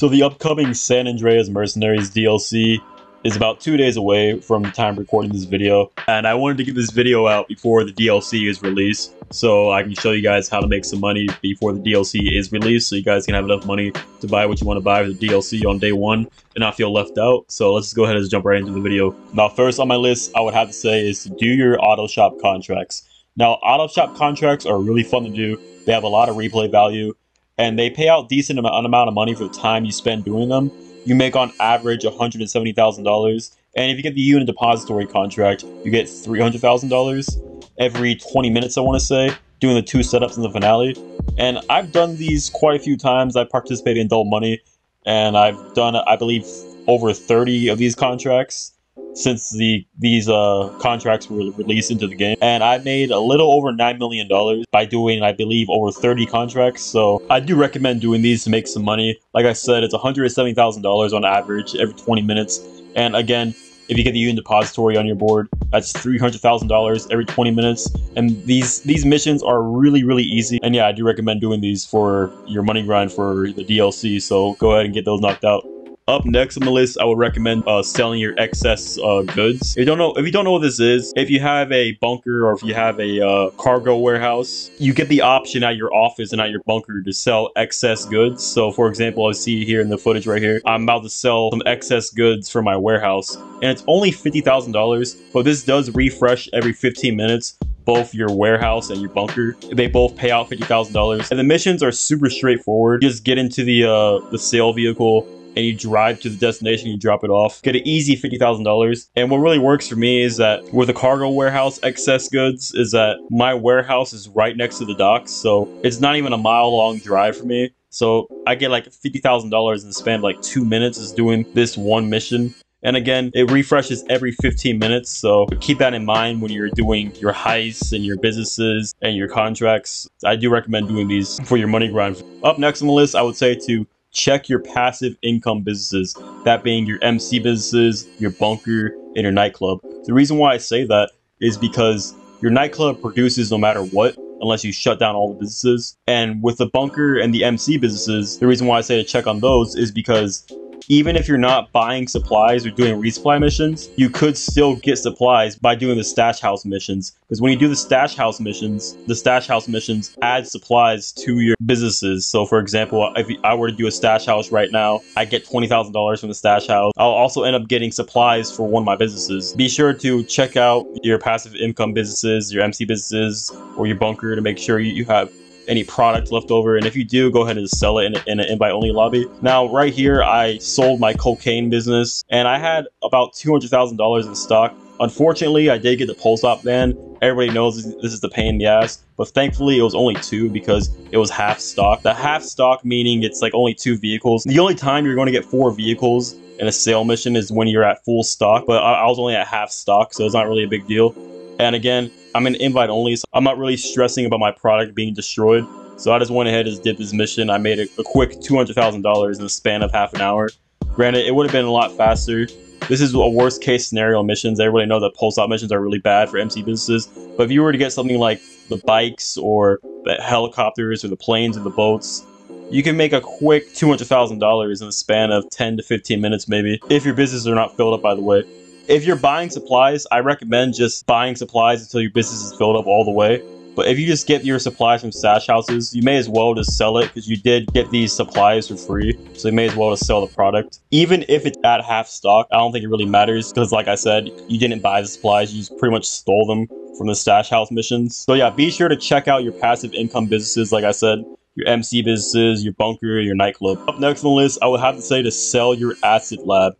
So the upcoming San Andreas Mercenaries DLC is about two days away from the time recording this video, and I wanted to get this video out before the DLC is released, so I can show you guys how to make some money before the DLC is released, so you guys can have enough money to buy what you want to buy for the DLC on day one and not feel left out. So let's go ahead and jump right into the video. Now, first on my list, I would have to say is to do your auto shop contracts. Now, auto shop contracts are really fun to do. They have a lot of replay value, and they pay out decent amount of money for the time you spend doing them you make on average $170,000. And if you get the union depository contract, you get $300,000 every 20 minutes, I want to say, doing the two setups in the finale. And I've done these quite a few times. I participated in Double Money, and I've done, I believe, over 30 of these contracts since the these uh, contracts were released into the game. And I made a little over $9 million by doing, I believe, over 30 contracts. So I do recommend doing these to make some money. Like I said, it's $170,000 on average every 20 minutes. And again, if you get the union depository on your board, that's $300,000 every 20 minutes. And these these missions are really, really easy. And yeah, I do recommend doing these for your money grind for the DLC. So go ahead and get those knocked out. Up next on the list, I would recommend uh, selling your excess uh, goods. If you don't know, if you don't know what this is, if you have a bunker or if you have a uh, cargo warehouse, you get the option at your office and at your bunker to sell excess goods. So, for example, I see here in the footage right here, I'm about to sell some excess goods for my warehouse, and it's only fifty thousand dollars. But this does refresh every 15 minutes both your warehouse and your bunker. They both pay out $50,000. And the missions are super straightforward. You just get into the uh, the sale vehicle, and you drive to the destination, you drop it off, get an easy $50,000. And what really works for me is that with a cargo warehouse excess goods is that my warehouse is right next to the docks. So it's not even a mile long drive for me. So I get like $50,000 in the span of like two minutes is doing this one mission. And again, it refreshes every 15 minutes. So keep that in mind when you're doing your heists and your businesses and your contracts. I do recommend doing these for your money grind. Up next on the list, I would say to check your passive income businesses, that being your MC businesses, your bunker, and your nightclub. The reason why I say that is because your nightclub produces no matter what, unless you shut down all the businesses. And with the bunker and the MC businesses, the reason why I say to check on those is because even if you're not buying supplies or doing resupply missions, you could still get supplies by doing the stash house missions. Because when you do the stash house missions, the stash house missions add supplies to your businesses. So for example, if I were to do a stash house right now, I get $20,000 from the stash house. I'll also end up getting supplies for one of my businesses. Be sure to check out your passive income businesses, your MC businesses, or your bunker to make sure you have any product left over. And if you do, go ahead and sell it in, in an invite only lobby. Now, right here, I sold my cocaine business and I had about $200,000 in stock. Unfortunately, I did get the Post OP van. Everybody knows this is the pain in the ass, but thankfully it was only two because it was half stock. The half stock meaning it's like only two vehicles. The only time you're going to get four vehicles in a sale mission is when you're at full stock, but I, I was only at half stock, so it's not really a big deal. And again, I'm an invite only, so I'm not really stressing about my product being destroyed. So I just went ahead and did this mission. I made a, a quick $200,000 in the span of half an hour. Granted, it would have been a lot faster. This is a worst case scenario missions. Everybody know that Post OP missions are really bad for MC businesses. But if you were to get something like the bikes or the helicopters or the planes or the boats, you can make a quick $200,000 in the span of 10 to 15 minutes maybe, if your businesses are not filled up by the way. If you're buying supplies, I recommend just buying supplies until your business is filled up all the way. But if you just get your supplies from stash houses, you may as well just sell it because you did get these supplies for free. So you may as well just sell the product. Even if it's at half stock, I don't think it really matters because like I said, you didn't buy the supplies, you just pretty much stole them from the stash house missions. So yeah, be sure to check out your passive income businesses, like I said, your MC businesses, your bunker, your nightclub. Up next on the list, I would have to say to sell your acid lab.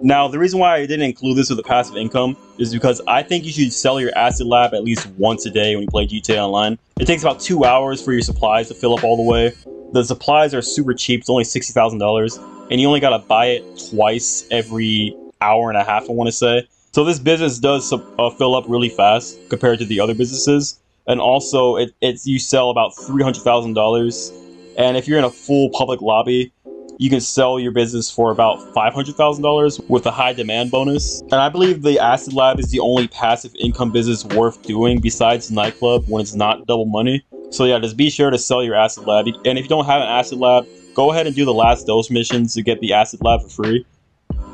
Now, the reason why I didn't include this with the passive income is because I think you should sell your acid lab at least once a day when you play GTA Online. It takes about two hours for your supplies to fill up all the way. The supplies are super cheap, it's only $60,000, and you only gotta buy it twice every hour and a half, I wanna say. So this business does uh, fill up really fast compared to the other businesses. And also, it, it's you sell about $300,000. And if you're in a full public lobby, you can sell your business for about $500,000 with a high demand bonus. And I believe the Acid Lab is the only passive income business worth doing besides nightclub when it's not double money. So yeah, just be sure to sell your Acid Lab. And if you don't have an Acid Lab, go ahead and do the last dose missions to get the acid lab for free,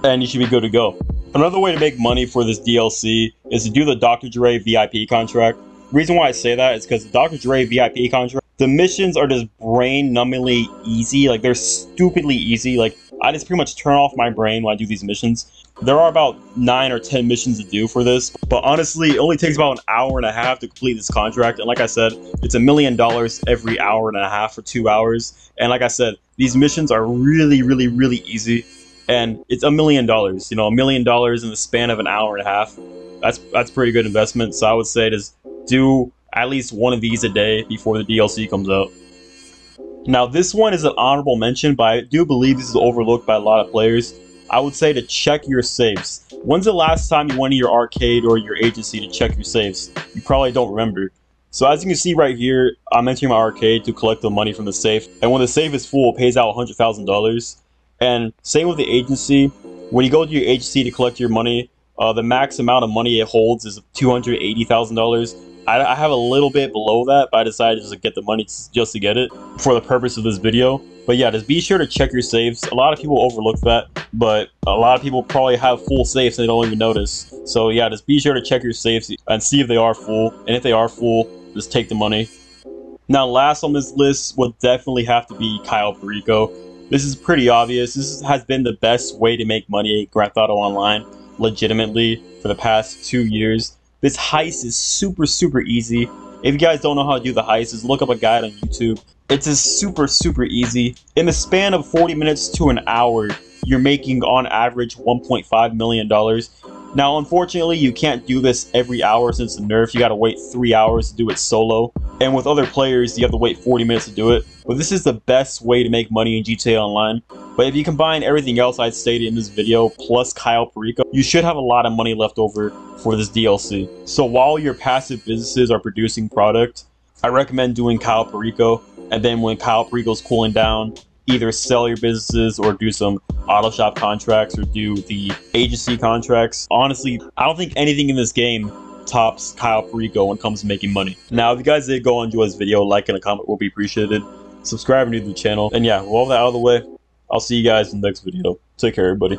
and you should be good to go. Another way to make money for this DLC is to do the Dr. Dre VIP contract. reason why I say that is because the Dr. Dre VIP contract, the missions are just brain-numbingly easy. Like, they're stupidly easy. Like, I just pretty much turn off my brain when I do these missions. There are about 9 or 10 missions to do for this, but honestly, it only takes about an hour and a half to complete this contract. And like I said, it's a million dollars every hour and a half for two hours. And like I said, these missions are really, really, really easy. And it's a million dollars, you know, a million dollars in the span of an hour and a half. That's that's pretty good investment. So I would say just do at least one of these a day before the DLC comes out. Now, this one is an honorable mention, but I do believe this is overlooked by a lot of players. I would say to check your saves. When's the last time you went to your arcade or your agency to check your saves? You probably don't remember. So as you can see right here, I'm entering my arcade to collect the money from the safe. And when the safe is full, it pays out $100,000. And same with the agency. When you go to your agency to collect your money, uh, the max amount of money it holds is $280,000. I, I have a little bit below that, but I decided just to get the money just to get it for the purpose of this video. But yeah, just be sure to check your saves. A lot of people overlook that, but a lot of people probably have full safes and they don't even notice. So yeah, just be sure to check your safes and see if they are full. And if they are full, just take the money. Now, last on this list would definitely have to be Cayo Perico. This is pretty obvious. This has been the best way to make money at Grand Theft Auto Online, legitimately, for the past two years. This heist is super, super easy. If you guys don't know how to do the heist, just look up a guide on YouTube. It's just super, super easy. In the span of 40 minutes to an hour, you're making on average $1.5 million. Now, unfortunately, you can't do this every hour since the nerf. You gotta wait three hours to do it solo. And with other players, you have to wait 40 minutes to do it. But this is the best way to make money in GTA Online. But if you combine everything else I stated in this video, plus Cayo Perico, you should have a lot of money left over for this DLC. So while your passive businesses are producing product, I recommend doing Cayo Perico. And then when Cayo Perico's cooling down, either sell your businesses or do some auto shop contracts or do the agency contracts. Honestly, I don't think anything in this game tops Cayo Perico when it comes to making money. Now, if you guys did go enjoy this video, like and a comment will be appreciated. Subscribe new to the channel. And yeah, with all that out of the way, I'll see you guys in the next video. Take care, everybody.